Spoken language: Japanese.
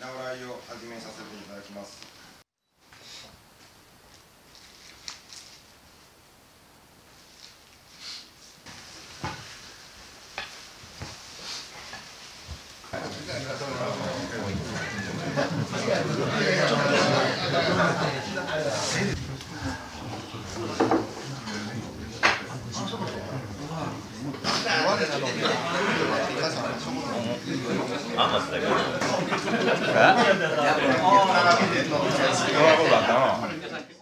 直来を始めさせていただ。きます。あんましたけど。え？どういうことだ。ったの？